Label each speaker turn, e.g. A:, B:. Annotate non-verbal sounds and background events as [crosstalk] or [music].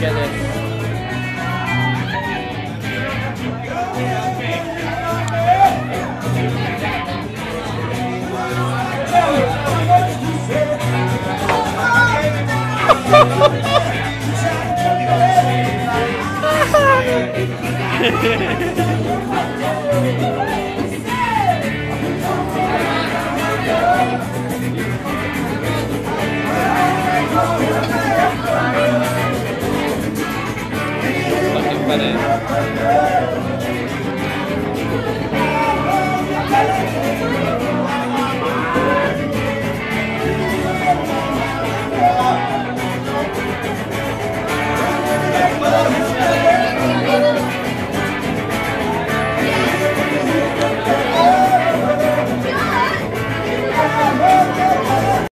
A: get it. [laughs] Amen.